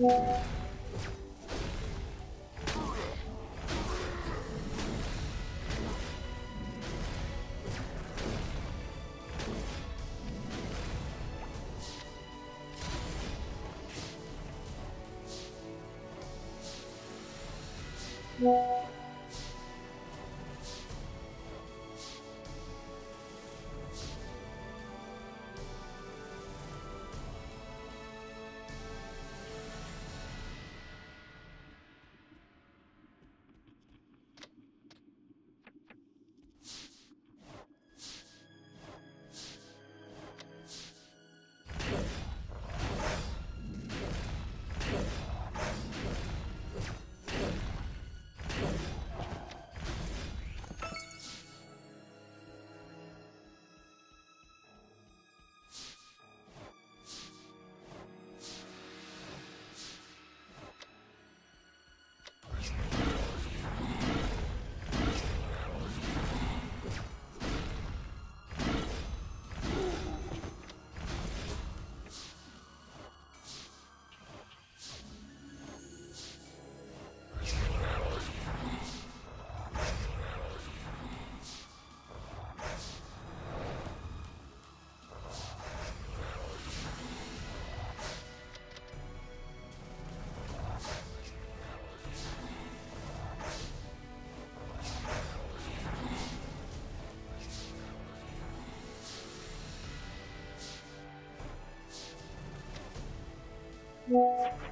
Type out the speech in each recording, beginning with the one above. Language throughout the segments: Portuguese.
Música Música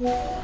Yeah.